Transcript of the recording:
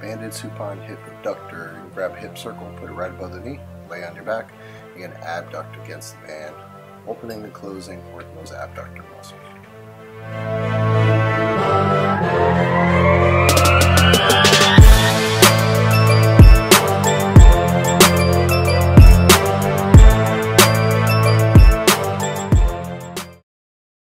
banded supine hip abductor. You grab hip circle, put it right above the knee, lay on your back, and abduct against the band, opening and closing, working those abductor muscles.